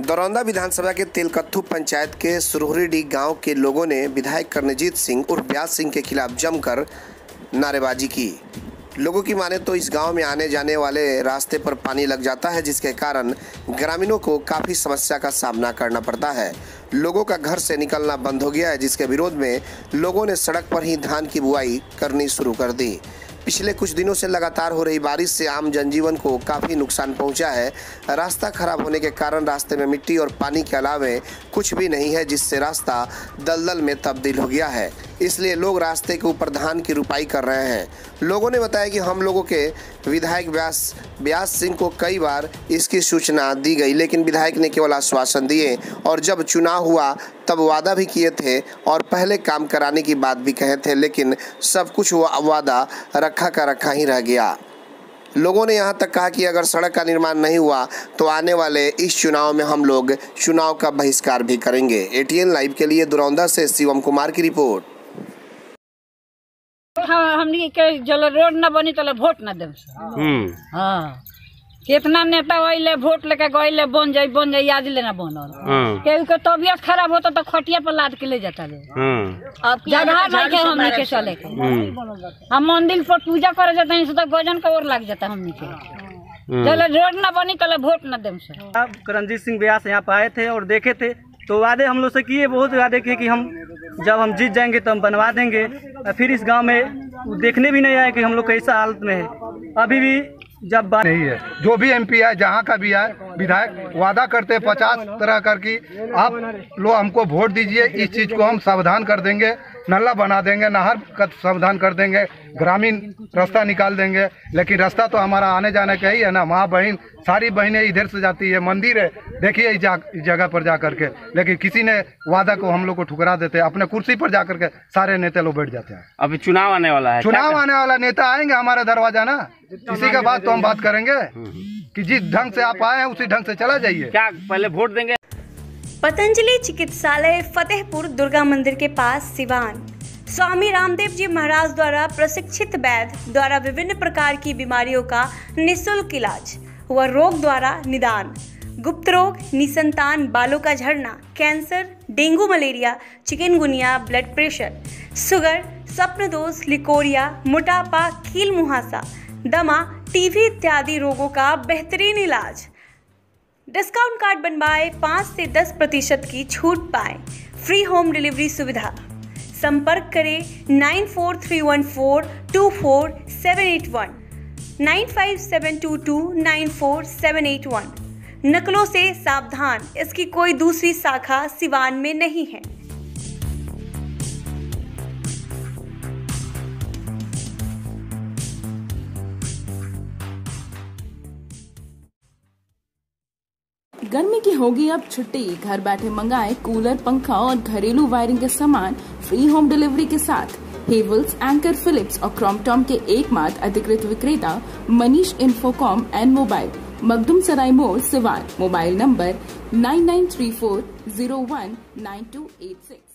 दरौंदा विधानसभा के तेलकत्थू पंचायत के सुरहुरीडी गाँव के लोगों ने विधायक कर्णजीत सिंह उर्फ़ व्यास सिंह के खिलाफ जमकर नारेबाजी की। लोगों की माने तो इस गाँव में आने जाने वाले रास्ते पर पानी लग जाता है, जिसके कारण ग्रामीणों को काफ़ी समस्या का सामना करना पड़ता है। लोगों का घर से निकलना बंद हो गया है, जिसके विरोध में लोगों ने सड़क पर ही धान की बुआई करनी शुरू कर दी। पिछले कुछ दिनों से लगातार हो रही बारिश से आम जनजीवन को काफ़ी नुकसान पहुँचा है। रास्ता खराब होने के कारण रास्ते में मिट्टी और पानी के अलावे कुछ भी नहीं है, जिससे रास्ता दलदल में तब्दील हो गया है। इसलिए लोग रास्ते के ऊपर धान की रुपाई कर रहे हैं। लोगों ने बताया कि हम लोगों के विधायक व्यास व्यास सिंह को कई बार इसकी सूचना दी गई, लेकिन विधायक ने केवल आश्वासन दिए और जब चुनाव हुआ, तब वादा भी किए थे और पहले काम कराने की बात भी कहे थे, लेकिन सब कुछ वादा रखा का रखा ही रह गया। लोगों ने यहाँ तक कहा कि अगर सड़क का निर्माण नहीं हुआ तो आने वाले इस चुनाव में हम लोग चुनाव का बहिष्कार भी करेंगे। एटीएन लाइव के लिए दुरौंदा से शिवम कुमार की रिपोर्ट। हमनी के जल रोड न बनी तो वोट न देम हम्म। हाँ। कितना नेता अइले वोट लेके गइले बन जाई बन जाई आज लेना बनल हम्म केहू के तबियत खराब होता तो खटिया पर लाद के ले जाता ले हम्म अब जगह नहीं के हमनी के चले। के हम मंदिर पर पूजा करे जाते हैं तो गजन का ओर लग जाता हमनी के। चलो रोड न बनी तो वोट न देम से अब करणजीत सिंह व्यास यहाँ पे आए थे और देखे थे तो वादे हम लोग से किए बहुत वादे किए कि हम जब हम जीत जाएँगे तो हम बनवा देंगे। फिर इस गाँव में देखने भी नहीं आए कि हम लोग कैसा हालत में है। अभी भी जब बात नहीं है। जो भी एमपी आए, जहाँ का भी है विधायक वादा करते हैं पचास तरह कर की। आप लोग हमको वोट दीजिए इस चीज़ को हम सावधान कर देंगे नल्ला बना देंगे नहर का सावधान कर देंगे ग्रामीण रास्ता निकाल देंगे लेकिन रास्ता तो हमारा आने जाने का ही है ना। माँ बहन सारी बहनें इधर से जाती है मंदिर है देखिए इस जगह पर जा करके लेकिन किसी ने वादा को हम लोग को ठुकरा देते हैं अपने कुर्सी पर जा करके सारे नेता लोग बैठ जाते हैं। अभी चुनाव आने वाला है चुनाव आने वाला नेता आएँगे हमारे दरवाज़ा ना? इसी के बाद तो हम बात करेंगे। कि जिस ढंग से आप आए हैं उसी ढंग से चला जाइए। क्या पहले वोट देंगे? पतंजलि चिकित्सालय फतेहपुर दुर्गा मंदिर के पास सिवान। स्वामी रामदेव जी महाराज द्वारा प्रशिक्षित वैद्य द्वारा विभिन्न प्रकार की बीमारियों का निशुल्क इलाज व रोग द्वारा निदान। गुप्त रोग निसंतान बालों का झड़ना cancer dengue malaria chikungunya blood pressure sugar स्वप्न दोष लिकोरिया मोटापा कील मुहासा दमा, टीवी इत्यादि रोगों का बेहतरीन इलाज। डिस्काउंट कार्ड बनवाए पाँच से दस प्रतिशत की छूट पाएँ। फ्री होम डिलीवरी सुविधा। संपर्क करें nine four three one four two four seven eight one. Nine five seven two two nine four seven eight one. नकलों से सावधान, इसकी कोई दूसरी शाखा सिवान में नहीं है। गर्मी की होगी अब छुट्टी। घर बैठे मंगाए कूलर, पंखा और घरेलू वायरिंग के सामान फ्री होम डिलीवरी के साथ। हेवल्स एंकर फिलिप्स और क्रॉमटॉम के एकमात्र अधिकृत विक्रेता Manish Infocom and mobile Makhdum Sarai मोड़, Siwan. Mobile number nine nine three four zero one nine two eight six.